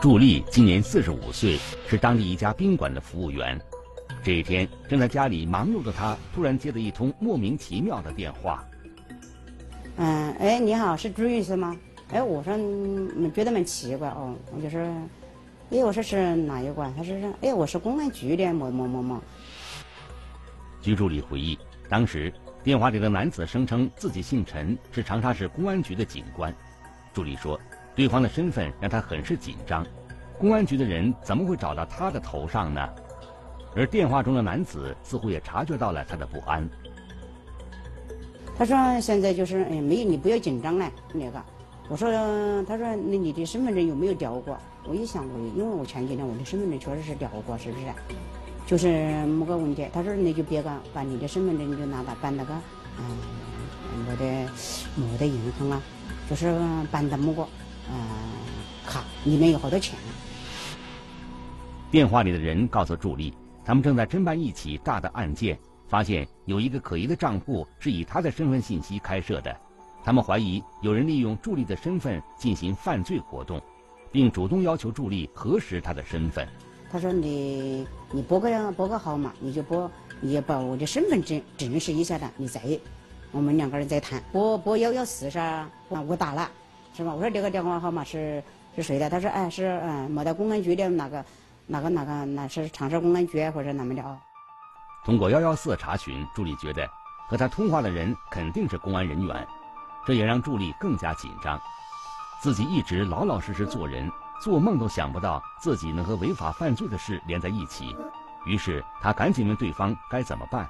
祝丽今年四十五岁，是当地一家宾馆的服务员。这一天，正在家里忙碌的他，突然接到一通莫名其妙的电话。嗯，哎，你好，是朱律师吗？哎，我说觉得蛮奇怪哦，我就说，哎，我说是哪一关？他说是，哎，我是公安局的某某某某。据助理回忆，当时电话里的男子声称自己姓陈，是长沙市公安局的警官。助理说，对方的身份让他很是紧张，公安局的人怎么会找到他的头上呢？而电话中的男子似乎也察觉到了他的不安。他说：“现在就是，哎，没有，你不要紧张了，那个。”我说：“他说，那你的身份证有没有调过？”我一想，我因为我前几天我的身份证确实是调过，是不是？就是没个问题。他说：“那就别个把你的身份证就拿到办那个，嗯，我的我的银行啊，就是办的某个，嗯，卡里面有好多钱。”电话里的人告诉助理。他们正在侦办一起大的案件，发现有一个可疑的账户是以他的身份信息开设的。他们怀疑有人利用助理的身份进行犯罪活动，并主动要求助理核实他的身份。他说：“你你拨个拨个号码，你就拨，你要把我的身份证证实一下的，你再我们两个人再谈。拨拨幺幺四噻，我打了，是吧？我说这个电话号码是是谁的？他说：哎，是嗯，某大公安局的那个。”哪个哪个那是长沙公安局或者哪么的？通过幺幺四查询，助理觉得和他通话的人肯定是公安人员，这也让助理更加紧张。自己一直老老实实做人，做梦都想不到自己能和违法犯罪的事连在一起。于是他赶紧问对方该怎么办。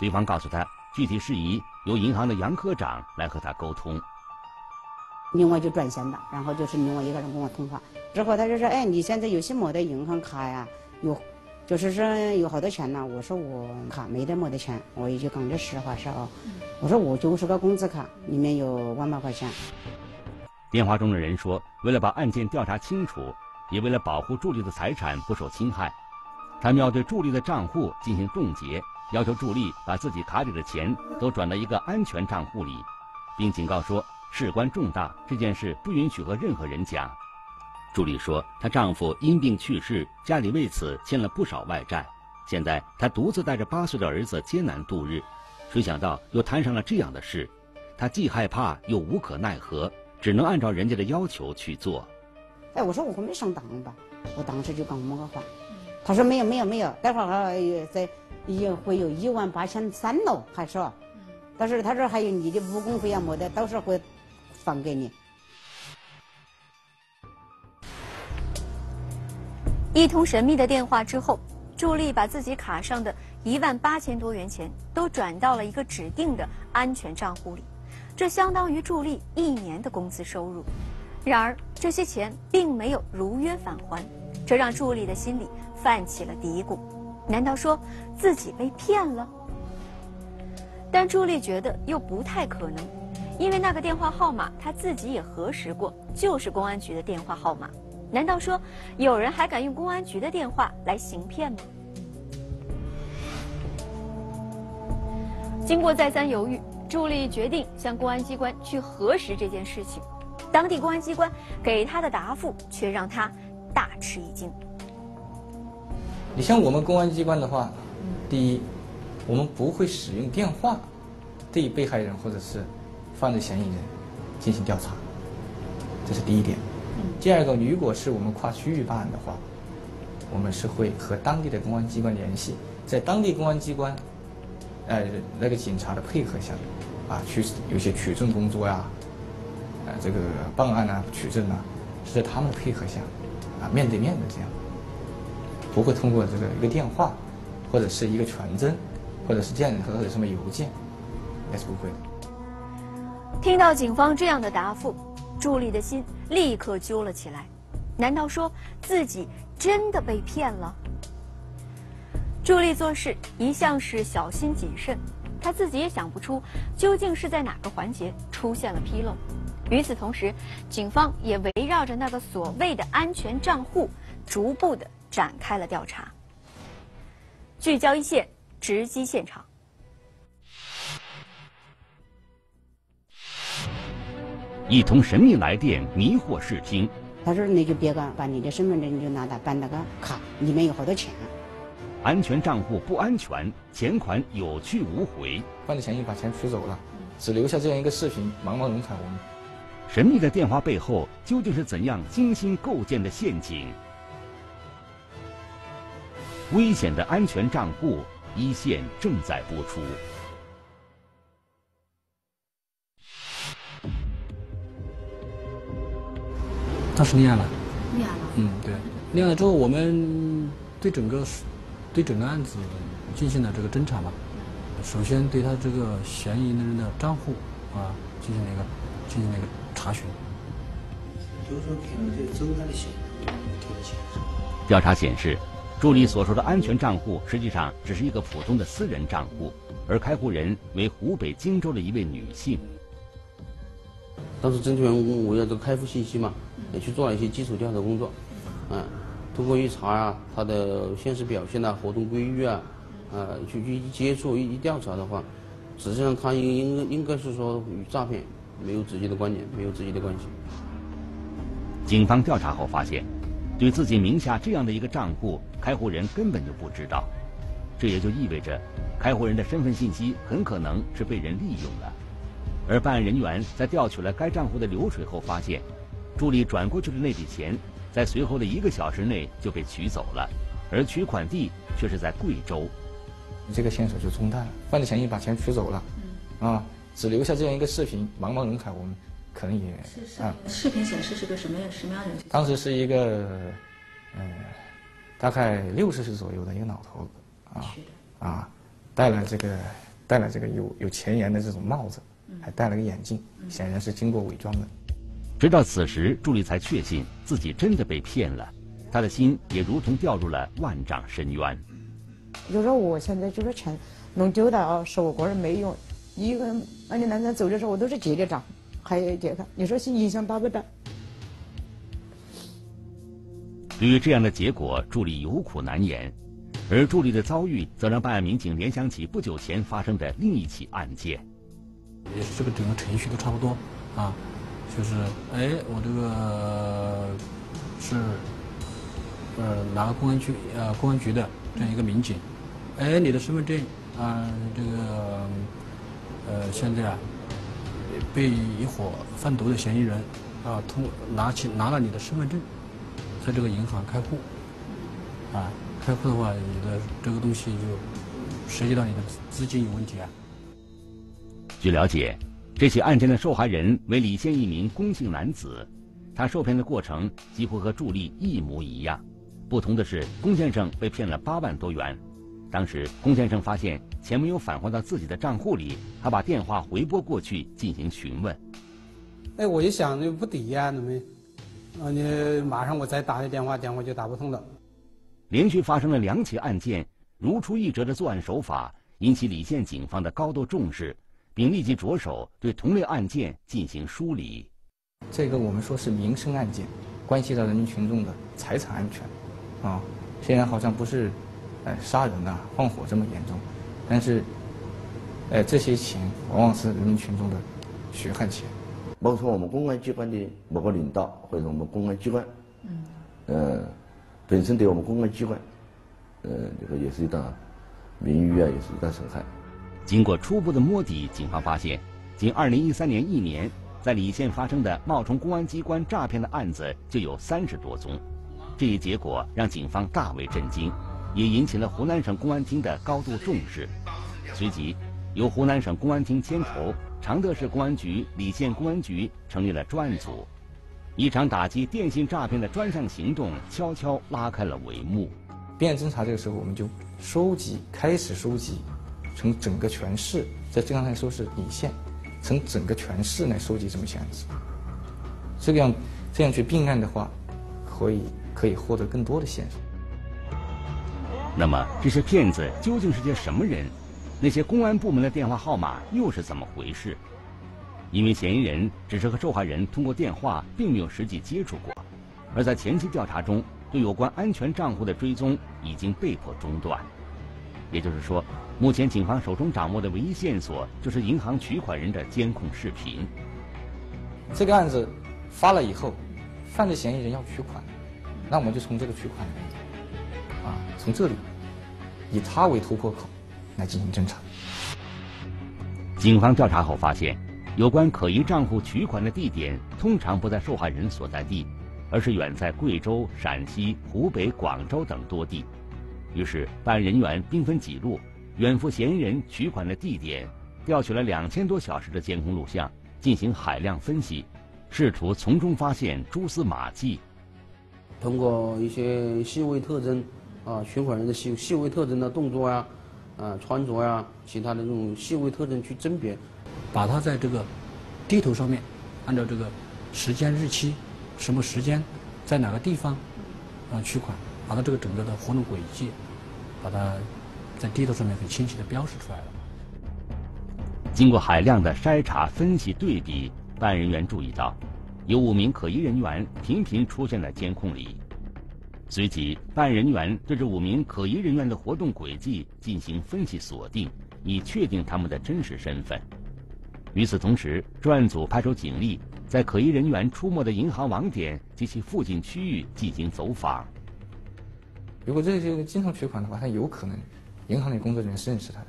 对方告诉他，具体事宜由银行的杨科长来和他沟通。另外就转钱了，然后就是另外一个人跟我通话。之后他就说：“哎，你现在有些没得银行卡呀？有，就是说有好多钱呢。”我说：“我卡没得没得钱。”我也就讲句实话是哦。我说：“我就是个工资卡，里面有万把块钱。”电话中的人说：“为了把案件调查清楚，也为了保护助理的财产不受侵害，他们要对助理的账户进行冻结，要求助理把自己卡里的钱都转到一个安全账户里，并警告说事关重大，这件事不允许和任何人讲。”助理说，她丈夫因病去世，家里为此欠了不少外债。现在她独自带着八岁的儿子艰难度日，谁想到又摊上了这样的事？她既害怕又无可奈何，只能按照人家的要求去做。哎，我说我还没上当吧？我当时就讲么个话。他说没有没有没有，待会儿还在也会有一万八千三喽，还说。但是他说还有你的误工费啊，没得，到时候会放给你。一通神秘的电话之后，助力把自己卡上的一万八千多元钱都转到了一个指定的安全账户里，这相当于助力一年的工资收入。然而，这些钱并没有如约返还，这让助力的心里泛起了嘀咕：难道说自己被骗了？但助力觉得又不太可能，因为那个电话号码他自己也核实过，就是公安局的电话号码。难道说有人还敢用公安局的电话来行骗吗？经过再三犹豫，助理决定向公安机关去核实这件事情。当地公安机关给他的答复却让他大吃一惊。你像我们公安机关的话，第一，我们不会使用电话对被害人或者是犯罪嫌疑人进行调查，这是第一点。第二个，如果是我们跨区域办案的话，我们是会和当地的公安机关联系，在当地公安机关，呃，那个警察的配合下，啊，去有些取证工作呀，呃，这个办案啊、取证啊，是在他们的配合下，啊，面对面的这样，不会通过这个一个电话，或者是一个传真，或者是这样或者什么邮件，那是不会的。听到警方这样的答复。助理的心立刻揪了起来，难道说自己真的被骗了？助理做事一向是小心谨慎，他自己也想不出究竟是在哪个环节出现了纰漏。与此同时，警方也围绕着那个所谓的安全账户，逐步的展开了调查。聚焦一线，直击现场。一通神秘来电迷惑视听，他说那就别干把你的身份证就拿它办那个卡，里面有好多钱。安全账户不安全，钱款有去无回。犯罪嫌疑把钱取走了，只留下这样一个视频，茫茫人海，我们神秘的电话背后究竟是怎样精心构建的陷阱？危险的安全账户，一线正在播出。当时立案了，立案了。嗯，对，立案了之后，我们对整个对整个案子进行了这个侦查嘛。首先对他这个嫌疑人的账户啊进行了一个进行了一个查询。调查显示，助理所说的安全账户实际上只是一个普通的私人账户，而开户人为湖北荆州的一位女性。当时侦查员问我要这个开户信息嘛，也去做了一些基础调查工作，嗯，通过一查啊，他的现实表现啊、活动规律啊，呃，去去一接触一一调查的话，实际上他应应应该是说与诈骗没有直接的关联，没有直接的关系。警方调查后发现，对自己名下这样的一个账户，开户人根本就不知道，这也就意味着，开户人的身份信息很可能是被人利用了。而办案人员在调取了该账户的流水后发现，助理转过去的那笔钱，在随后的一个小时内就被取走了，而取款地却是在贵州。这个线索就中断了，犯罪嫌疑把钱取走了，啊，只留下这样一个视频，茫茫人海，我们可能也啊。视频显示是个什么样什么样的人？当时是一个，呃，大概六十岁左右的一个老头子，啊啊，戴了这个戴了这个有有前沿的这种帽子。还戴了个眼镜，显然是经过伪装的。直到此时，助理才确信自己真的被骗了，他的心也如同掉入了万丈深渊。就说我现在就是钱弄丢的啊，是我个人没用。一个那你男人走的时候，我都是借的账，还有借款，你说是影响大不大？对于这样的结果，助理有苦难言，而助理的遭遇则让办案民警联想起不久前发生的另一起案件。也是这个整个程序都差不多，啊，就是哎，我这个是呃哪个公安局呃公安局的这样一个民警，哎，你的身份证啊，这个呃现在啊被一伙贩毒的嫌疑人啊通拿起拿了你的身份证，在这个银行开户，啊，开户的话，你的这个东西就涉及到你的资金有问题啊。据了解，这起案件的受害人为李县一名龚姓男子，他受骗的过程几乎和助力一模一样，不同的是，龚先生被骗了八万多元。当时，龚先生发现钱没有返还到自己的账户里，他把电话回拨过去进行询问。哎，我一想，就不对呀，怎么，啊，你马上我再打的电话，电话就打不通了。连续发生了两起案件，如出一辙的作案手法引起李县警方的高度重视。并立即着手对同类案件进行梳理。这个我们说是民生案件，关系到人民群众的财产安全，啊，虽然好像不是，呃，杀人啊、放火这么严重，但是，呃，这些钱往往是人民群众的血汗钱。包括我们公安机关的某个领导或者我们公安机关，嗯，呃，本身对我们公安机关，呃，这个也是一大名誉啊，也是一大损害。经过初步的摸底，警方发现，仅2013年一年，在李县发生的冒充公安机关诈骗的案子就有三十多宗。这一结果让警方大为震惊，也引起了湖南省公安厅的高度重视。随即，由湖南省公安厅牵头，常德市公安局、李县公安局成立了专案组，一场打击电信诈骗的专项行动悄悄拉开了帷幕。变侦查这个时候，我们就收集，开始收集。从整个全市，在正常来说是李县，从整个全市来收集这么些案子，这个样这样去并案的话，可以可以获得更多的线索。那么这些骗子究竟是些什么人？那些公安部门的电话号码又是怎么回事？因为嫌疑人只是和受害人通过电话，并没有实际接触过，而在前期调查中，对有关安全账户的追踪已经被迫中断。也就是说。目前，警方手中掌握的唯一线索就是银行取款人的监控视频。这个案子发了以后，犯罪嫌疑人要取款，那我们就从这个取款啊，从这里以他为突破口来进行侦查。警方调查后发现，有关可疑账户取款的地点通常不在受害人所在地，而是远在贵州、陕西、湖北、广州等多地。于是，办案人员兵分几路，远赴嫌疑人取款的地点，调取了两千多小时的监控录像，进行海量分析，试图从中发现蛛丝马迹。通过一些细微特征，啊，取款人的细细微特征的动作呀。啊，穿着呀，其他的这种细微特征去甄别，把他在这个地图上面，按照这个时间日期，什么时间，在哪个地方，啊取款，把他这个整个的活动轨迹，把它在地图上面很清晰的标示出来了。经过海量的筛查、分析、对比，办案人员注意到，有五名可疑人员频频出现在监控里。随即，办案人员对这五名可疑人员的活动轨迹进行分析锁定，以确定他们的真实身份。与此同时，专案组派出警力在可疑人员出没的银行网点及其附近区域进行走访。如果这些经常取款的话，他有可能银行里工作人员是认识他的，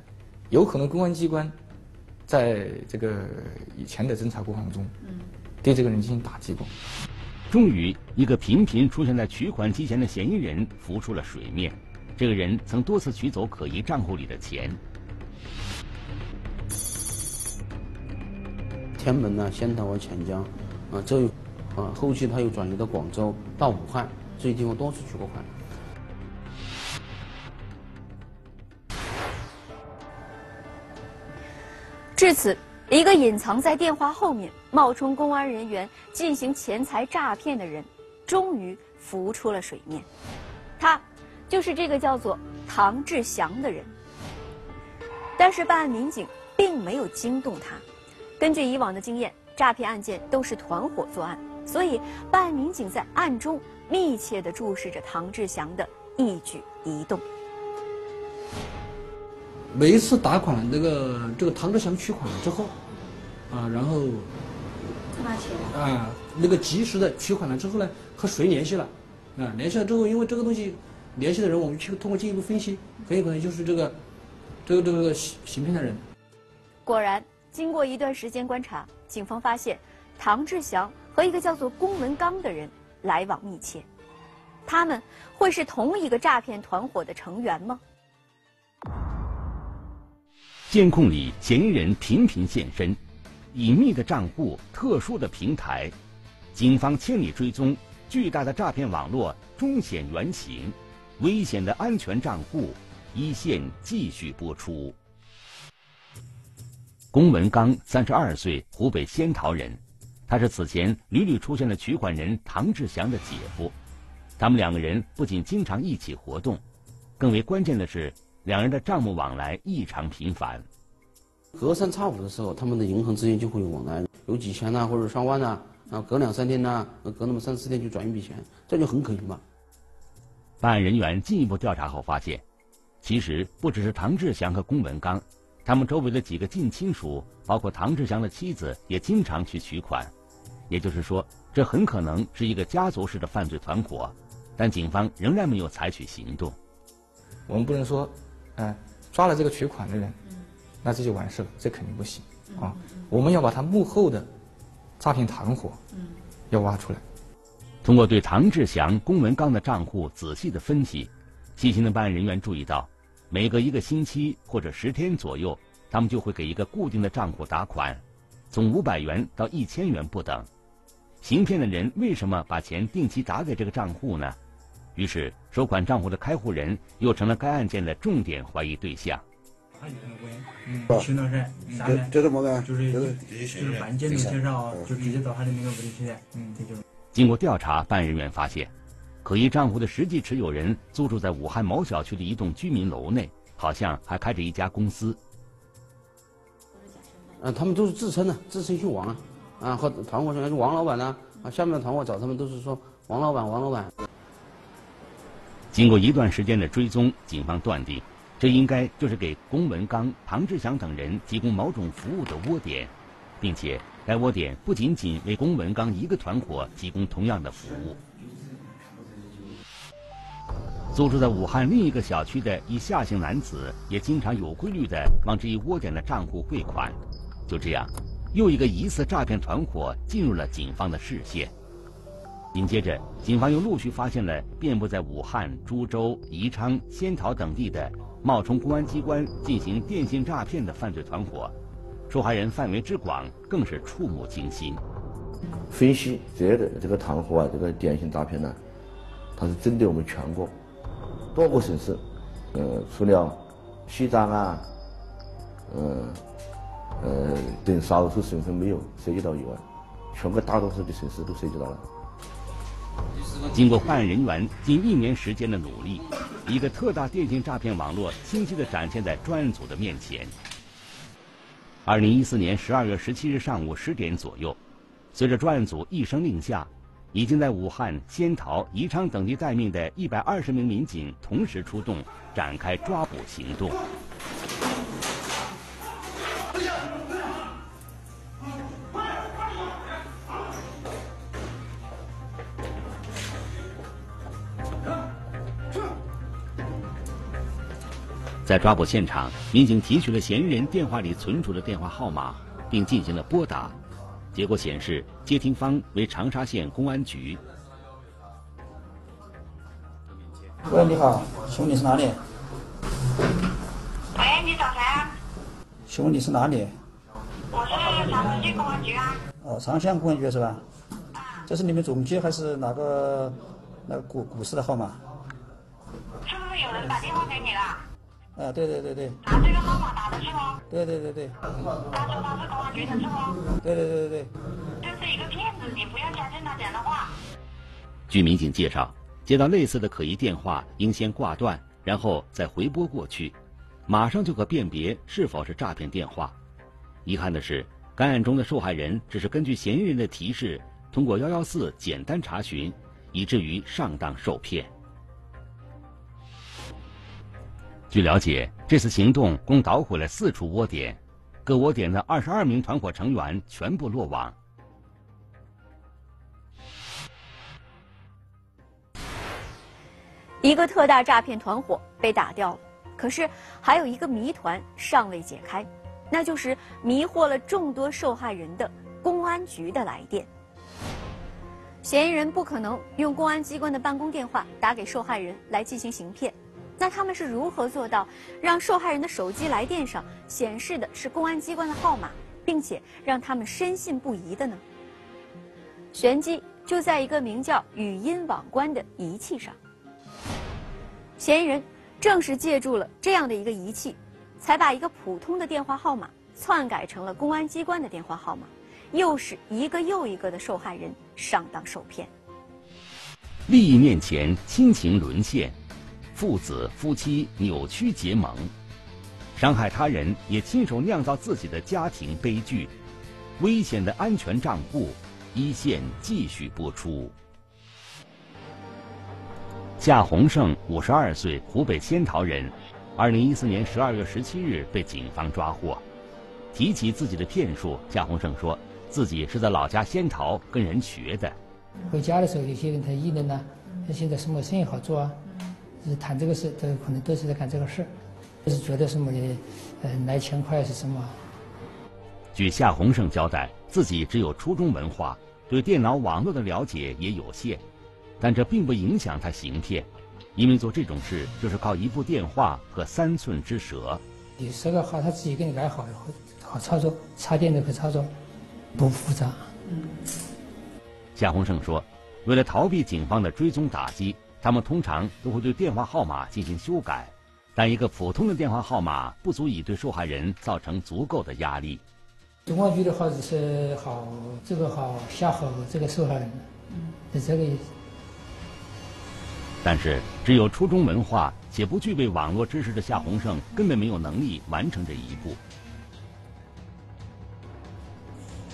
有可能公安机关在这个以前的侦查过程中，对这个人进行打击过。终于，一个频频出现在取款机前的嫌疑人浮出了水面。这个人曾多次取走可疑账户里的钱。天门呢，仙桃啊，钱江，啊，这又，啊，后期他又转移到广州、到武汉这些地方多次取过款。至此。一个隐藏在电话后面、冒充公安人员进行钱财诈骗的人，终于浮出了水面。他，就是这个叫做唐志祥的人。但是办案民警并没有惊动他。根据以往的经验，诈骗案件都是团伙作案，所以办案民警在暗中密切地注视着唐志祥的一举一动。每一次打款，那个这个唐志祥取款了之后，啊，然后他拿钱啊，那个及时的取款了之后呢，和谁联系了？啊，联系了之后，因为这个东西联系的人，我们去通过进一步分析，很有可能就是这个这个这个行行骗的人。果然，经过一段时间观察，警方发现唐志祥和一个叫做龚文刚的人来往密切，他们会是同一个诈骗团伙的成员吗？监控里，嫌疑人频频现身，隐秘的账户、特殊的平台，警方千里追踪，巨大的诈骗网络终显原形，危险的安全账户，一线继续播出。龚文刚，三十二岁，湖北仙桃人，他是此前屡屡出现的取款人唐志祥的姐夫，他们两个人不仅经常一起活动，更为关键的是。两人的账目往来异常频繁，隔三差五的时候，他们的银行之间就会有往来，有几千呐，或者上万呐，啊，隔两三天呐，隔那么三四天就转一笔钱，这就很可疑嘛。办案人员进一步调查后发现，其实不只是唐志祥和龚文刚，他们周围的几个近亲属，包括唐志祥的妻子，也经常去取款。也就是说，这很可能是一个家族式的犯罪团伙，但警方仍然没有采取行动。我们不能说。哎，抓了这个取款的人，那这就完事了，这肯定不行啊！我们要把他幕后的诈骗团伙要挖出来。通过对唐志祥、龚文刚的账户仔细的分析，细心的办案人员注意到，每隔一个星期或者十天左右，他们就会给一个固定的账户打款，从五百元到一千元不等。行骗的人为什么把钱定期打给这个账户呢？于是，收款账户的开户人又成了该案件的重点怀疑对象。去那噻，下面这是么子？就是就是办简历介绍，就直接到他的那个屋里去的。嗯，这就。经过调查，办案人员发现，可疑账户的实际持有人租住在武汉某小区的一栋居民楼内，好像还开着一家公司。啊，他们都是自称的，自称姓王啊，啊，和团伙成员是王老板呢，啊，下面的团伙找他们都是说王老板，王老板。经过一段时间的追踪，警方断定，这应该就是给龚文刚、唐志祥等人提供某种服务的窝点，并且该窝点不仅仅为龚文刚一个团伙提供同样的服务。租住在武汉另一个小区的一夏姓男子也经常有规律的往这一窝点的账户汇款。就这样，又一个疑似诈骗团伙进入了警方的视线。紧接着，警方又陆续发现了遍布在武汉、株洲、宜昌、仙桃等地的冒充公安机关进行电信诈骗的犯罪团伙，受害人范围之广更是触目惊心。分析这个这个团伙啊，这个电信诈骗呢，它是针对我们全国多个省市，呃，除了西藏啊，呃，呃等少数省份没有涉及到以外，全国大多数的省市都涉及到了。经过办案人员近一年时间的努力，一个特大电信诈骗网络清晰地展现在专案组的面前。二零一四年十二月十七日上午十点左右，随着专案组一声令下，已经在武汉、仙桃、宜昌等地待命的一百二十名民警同时出动，展开抓捕行动。在抓捕现场，民警提取了嫌疑人电话里存储的电话号码，并进行了拨打。结果显示，接听方为长沙县公安局。喂，你好，请问你是哪里？喂，你找谁啊？请问你是哪里？我是长沙县公安局啊。哦，长沙县公安局是吧？这是你们总局还是哪个那个股股市的号码？是不是有人打电话给？啊，对对对对。打这个号码打的是吗？对对对对。他说他是公安局的是吗？对对对对对。这是一个骗子，你不要相信他讲的话。据民警介绍，接到类似的可疑电话，应先挂断，然后再回拨过去，马上就可辨别是否是诈骗电话。遗憾的是，该案中的受害人只是根据嫌疑人的提示，通过幺幺四简单查询，以至于上当受骗。据了解，这次行动共捣毁了四处窝点，各窝点的二十二名团伙成员全部落网。一个特大诈骗团伙被打掉了，可是还有一个谜团尚未解开，那就是迷惑了众多受害人的公安局的来电。嫌疑人不可能用公安机关的办公电话打给受害人来进行行骗。那他们是如何做到让受害人的手机来电上显示的是公安机关的号码，并且让他们深信不疑的呢？玄机就在一个名叫语音网关的仪器上。嫌疑人正是借助了这样的一个仪器，才把一个普通的电话号码篡改成了公安机关的电话号码，又使一个又一个的受害人上当受骗。利益面前，亲情沦陷。父子夫妻扭曲结盟，伤害他人也亲手酿造自己的家庭悲剧，危险的安全账户，一线继续播出。夏洪胜，五十二岁，湖北仙桃人，二零一四年十二月十七日被警方抓获。提起自己的骗术，夏洪胜说自己是在老家仙桃跟人学的。回家的时候，有些人他议论呢，他现在什么生意好做啊？是谈这个事，都可能都是在干这个事，就是觉得什么的，呃，来钱快是什么？据夏洪胜交代，自己只有初中文化，对电脑网络的了解也有限，但这并不影响他行骗，因为做这种事就是靠一部电话和三寸之舌。你设个号，他自己给你改好，好操作，插电都可以操作，不复杂。夏洪胜说，为了逃避警方的追踪打击。他们通常都会对电话号码进行修改，但一个普通的电话号码不足以对受害人造成足够的压力。公安局的号是好，这个好吓唬这个受害人，是这个意思。但是，只有初中文化且不具备网络知识的夏洪胜根本没有能力完成这一步。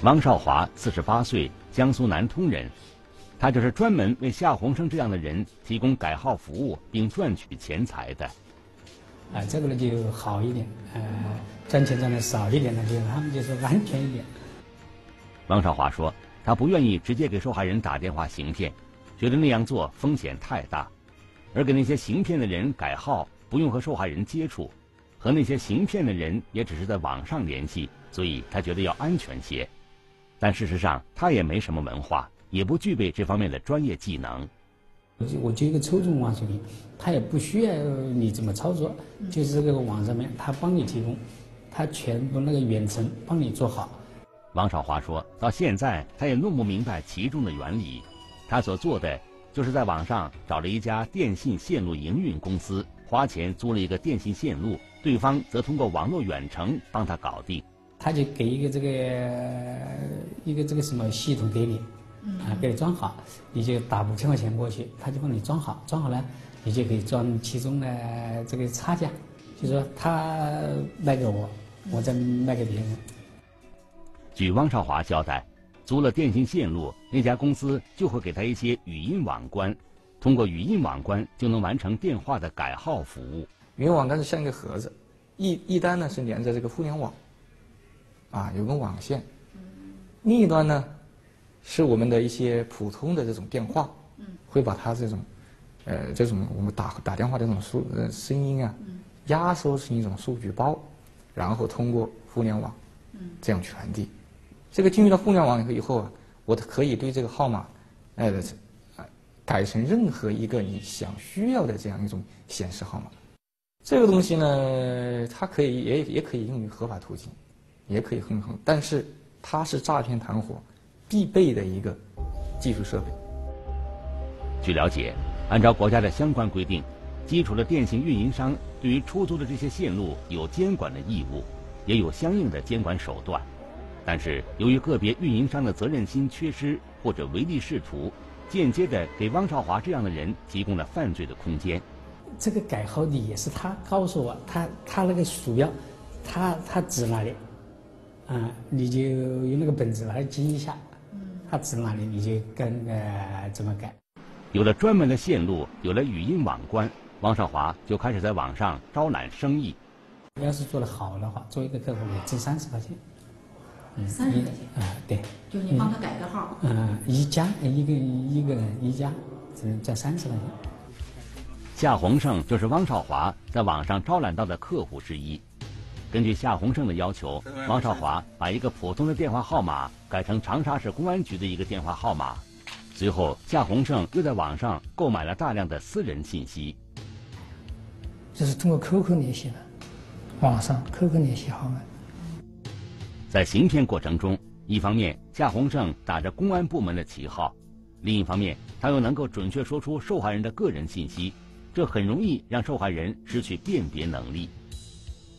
汪少华，四十八岁，江苏南通人。他就是专门为夏洪生这样的人提供改号服务并赚取钱财的。啊，这个呢就好一点，呃，赚钱赚的少一点呢，就他们就是安全一点。王少华说，他不愿意直接给受害人打电话行骗，觉得那样做风险太大，而给那些行骗的人改号，不用和受害人接触，和那些行骗的人也只是在网上联系，所以他觉得要安全些。但事实上，他也没什么文化，也不具备这方面的专业技能。我就我就一个初中网水平，他也不需要你怎么操作，就是这个网上面他帮你提供，他全部那个远程帮你做好。王少华说到现在，他也弄不明白其中的原理。他所做的，就是在网上找了一家电信线路营运公司，花钱租了一个电信线路，对方则通过网络远程帮他搞定。他就给一个这个一个这个什么系统给你，啊，给你装好，你就打五千块钱过去，他就帮你装好，装好了，你就可以赚其中的这个差价，就说他卖给我，我再卖给别人。据汪少华交代，租了电信线路，那家公司就会给他一些语音网关，通过语音网关就能完成电话的改号服务。语音网关是像一个盒子，一一端呢是连着这个互联网，啊，有根网线，另一端呢是我们的一些普通的这种电话，会把它这种，呃，这种我们打打电话的这种数呃声音啊，压缩成一种数据包，然后通过互联网，这样传递。这个进入到互联网以后啊，我可以对这个号码，呃，改成任何一个你想需要的这样一种显示号码。这个东西呢，它可以也也可以用于合法途径，也可以很好，但是它是诈骗团伙必备的一个技术设备。据了解，按照国家的相关规定，基础的电信运营商对于出租的这些线路有监管的义务，也有相应的监管手段。但是，由于个别运营商的责任心缺失或者唯利是图，间接的给汪少华这样的人提供了犯罪的空间。这个改号的也是他告诉我，他他那个鼠标，他他指哪里，啊，你就用那个本子来记一下，他指哪里你就跟呃怎么改。有了专门的线路，有了语音网关，汪少华就开始在网上招揽生意。要是做的好的话，做一个客户挣三十块钱。三十块钱啊，对，就是你帮他改个号。嗯，一家一个一个人一家只能赚三十块钱。夏洪胜就是汪少华在网上招揽到的客户之一。根据夏洪胜的要求，王少华把一个普通的电话号码改成长沙市公安局的一个电话号码。随后，夏洪胜又在网上购买了大量的私人信息。这是通过 QQ 联系的，网上 QQ 联系号码。在行骗过程中，一方面夏洪胜打着公安部门的旗号，另一方面他又能够准确说出受害人的个人信息，这很容易让受害人失去辨别能力。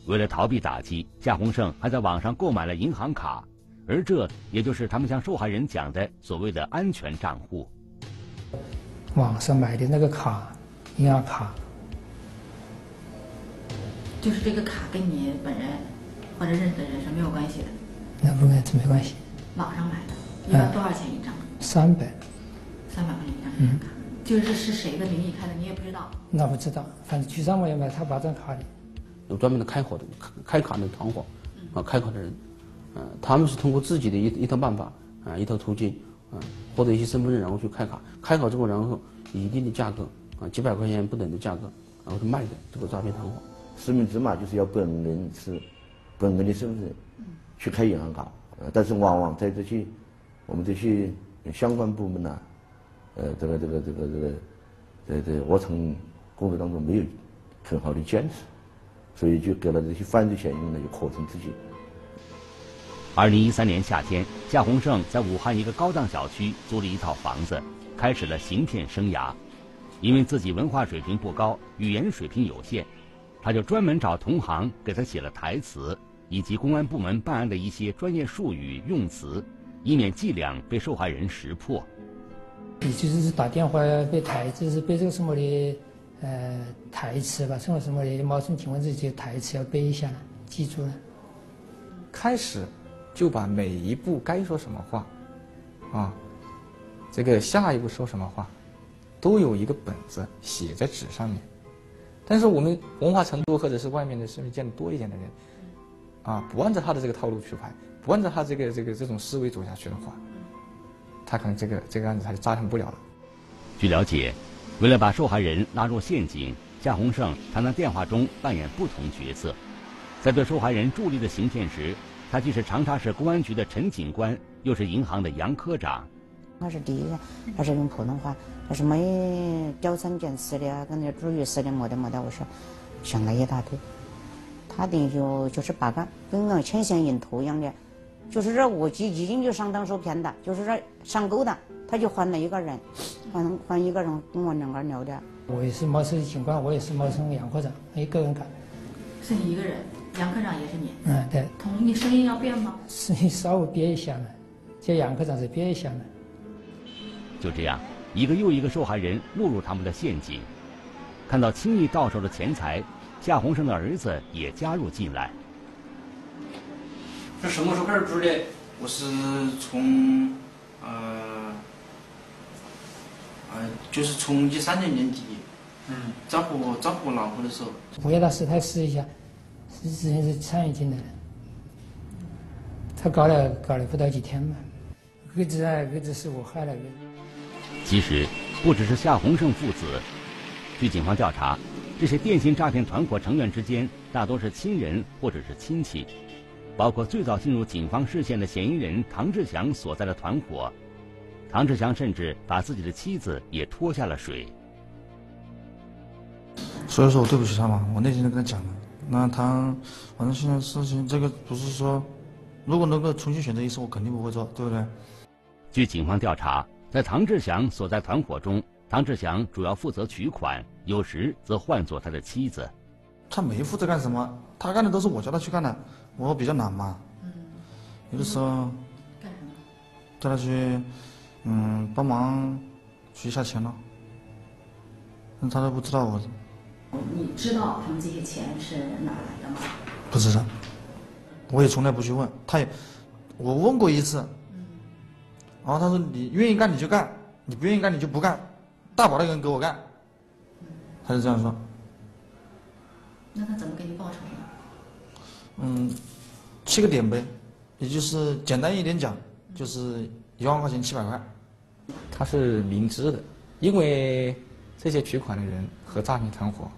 为了逃避打击，夏洪胜还在网上购买了银行卡，而这也就是他们向受害人讲的所谓的安全账户。网上买的那个卡，银行卡，就是这个卡跟你本人或者认识的人是没有关系的。那不跟这没关系。网上买的，一般多少钱一张？三百。三百块钱一张银行卡，就是是谁的名义开的，你也不知道。那不知道，反正居上我也买他八张卡的。有专门的开伙的开卡的团伙，啊，开卡的人，嗯，他们是通过自己的一一套办法，啊，一套途径，啊，获得一些身份证，然后去开卡，开卡之后，然后以一定的价格，啊，几百块钱不等的价格，然后去卖给这个诈骗团伙。实名制嘛，就是要本人是本人的身份证。去开银行卡，呃，但是往往在这些我们这些相关部门呢，呃，这个这个这个这个在在我从工作当中没有很好的坚持，所以就给了这些犯罪嫌疑人呢有可乘之机。二零一三年夏天，夏洪胜在武汉一个高档小区租了一套房子，开始了行骗生涯。因为自己文化水平不高，语言水平有限，他就专门找同行给他写了台词。以及公安部门办案的一些专业术语用词，以免伎俩被受害人识破。你就是打电话被台就，是被这个什么的，呃，台词吧，什么什么的，冒充请问这些台词要背一下，记住了。开始就把每一步该说什么话，啊，这个下一步说什么话，都有一个本子写在纸上面。但是我们文化程度或者是外面的身份见的多一点的人。啊，不按照他的这个套路去拍，不按照他这个这个这种思维走下去的话，他可能这个这个案子他就扎成不了了。据了解，为了把受害人拉入陷阱，夏洪胜常在电话中扮演不同角色。在对受害人助力的行骗时，他既是长沙市公安局的陈警官，又是银行的杨科长。他是第一个，他是用普通话，他是没挑三拣四的，跟那主意似的，没得没得。我说，想了一大堆。他等于就就是八个，跟那牵线引头一样的，就是这我几几经就上当受骗的，就是这上钩的，他就换了一个人，换换一个人跟我两个聊的。我也是毛手警官，我也是毛手杨科长，一个人干。是你一个人，杨科长也是你。嗯，对。同你声音要变吗？声音稍微变一下呢，叫杨科长是变一下呢。就这样，一个又一个受害人落入他们的陷阱。看到轻易到手的钱财，夏洪生的儿子也加入进来。是什么时候开始住的？我是从呃呃，就是从一三年年底，嗯，找货找货拿货的时候。我要他试，他试一下，是之前是参与进来的，他搞了搞了不到几天嘛，儿子啊，儿子是我害了的。其实，不只是夏洪胜父子。据警方调查，这些电信诈骗团伙成员之间大多是亲人或者是亲戚，包括最早进入警方视线的嫌疑人唐志祥所在的团伙。唐志祥甚至把自己的妻子也拖下了水。所以说我对不起他嘛，我内心都跟他讲了。那他反正现在事情这个不是说，如果能够重新选择一次，我肯定不会做，对不对？据警方调查。在唐志祥所在团伙中，唐志祥主要负责取款，有时则换做他的妻子。他没负责干什么，他干的都是我叫他去干的，我比较懒嘛。嗯。有的时候。干什么？叫他去，嗯，帮忙取一下钱咯。那他都不知道我。你知道他们这些钱是哪来的吗？不知道，我也从来不去问。他也，我问过一次。然后他说：“你愿意干你就干，你不愿意干你就不干，大把的人给我干。”他就这样说。那他怎么给你报酬呢？嗯，七个点呗，也就是简单一点讲，就是一万块钱七百块。他是明知的，因为这些取款的人和诈骗团伙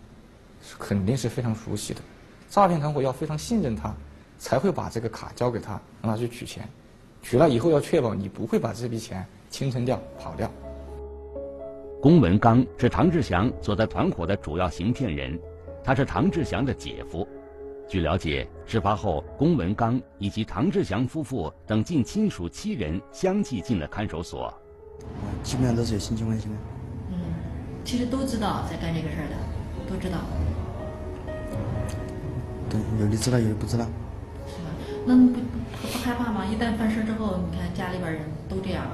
是肯定是非常熟悉的，诈骗团伙要非常信任他，才会把这个卡交给他，让他去取钱。取了以后要确保你不会把这笔钱清存掉、跑掉。龚文刚是唐志祥所在团伙的主要行骗人，他是唐志祥的姐夫。据了解，事发后，龚文刚以及唐志祥夫妇等近亲属七人相继进了看守所。基本上都是有亲戚关系的。嗯，其实都知道在干这个事儿的，都知道。对，有的知道，有的不知道。是那不不害怕吗？一旦犯事之后，你看家里边人都这样，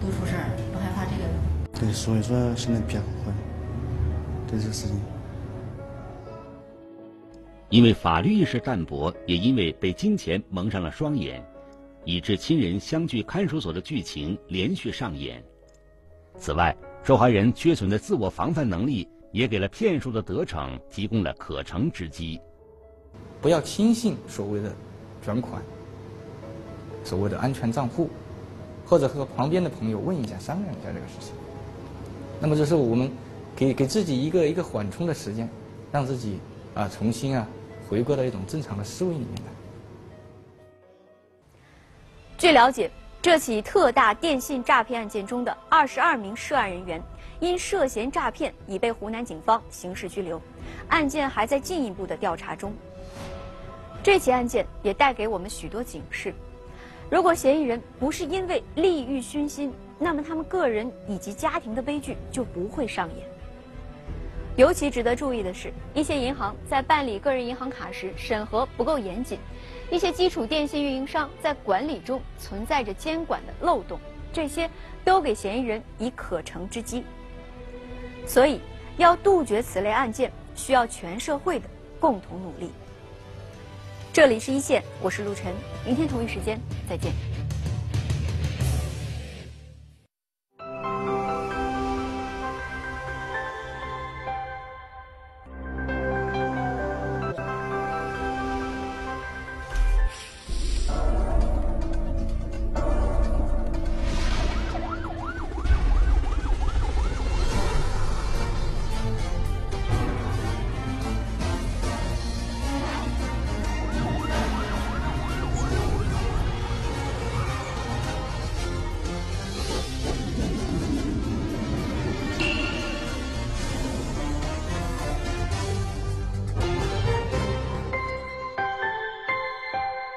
都出事儿，不害怕这个？对，所以说现在比较慌，对这个事情。因为法律意识淡薄，也因为被金钱蒙上了双眼，以致亲人相聚看守所的剧情连续上演。此外，受害人缺损的自我防范能力，也给了骗术的得逞提供了可乘之机。不要轻信所谓的。转款，所谓的安全账户，或者和旁边的朋友问一下、商量一下这个事情。那么这是我们给给自己一个一个缓冲的时间，让自己啊重新啊回归到一种正常的思维里面来。据了解，这起特大电信诈骗案件中的二十二名涉案人员，因涉嫌诈骗已被湖南警方刑事拘留，案件还在进一步的调查中。这起案件也带给我们许多警示：如果嫌疑人不是因为利欲熏心，那么他们个人以及家庭的悲剧就不会上演。尤其值得注意的是，一些银行在办理个人银行卡时审核不够严谨，一些基础电信运营商在管理中存在着监管的漏洞，这些都给嫌疑人以可乘之机。所以，要杜绝此类案件，需要全社会的共同努力。这里是一线，我是陆晨，明天同一时间再见。